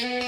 Bye.